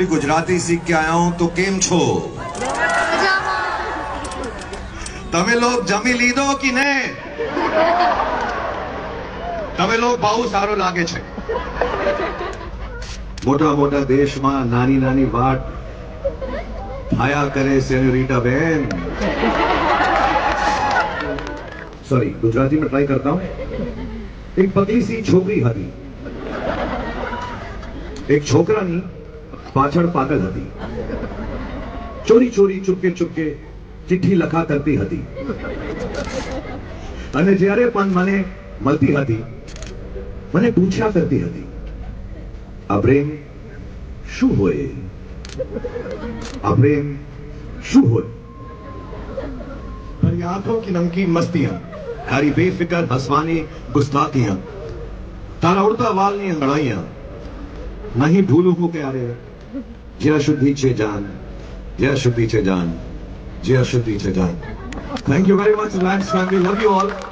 આપણી ગુજરાતી શીખ કે આયા હું તો કેમ છો? તમે લોક જમી લીધો કે ને? તમે લોક બહુ સારો લાગે છે. મોટા મોટા દેશમાં નાની નાની વાત આયા કરે છે રીટા બેન સોરી ગુજરાતી માં ટ્રાય કરતા હું એક પગલી સી છોકરી હતી. એક છોકરાની પાછળ પાગલ હતી. ચોરી ચોરી ચૂપકે ચૂપકે ચિઠ્ઠી લખા કરતી હતી. અને જ્યારે પણ મને મળતી હતી, મને પૂછ્યા કરતી હતી, આ પ્રેમ શું હોય? આ પ્રેમ શું હોય? આંખો કી નમકીન મસ્તિયા તારી બેફિકર હસવાની ગુસ્તાખિયા તારા ઉડતા વાલની લડાઈયા નહીં ભૂલું હું ક્યારે Jya Shuddhi Chedan. Jya Shuddhi Chedan. Jya Shuddhi Chedan. Thank you very much, Reliance family. Love you all.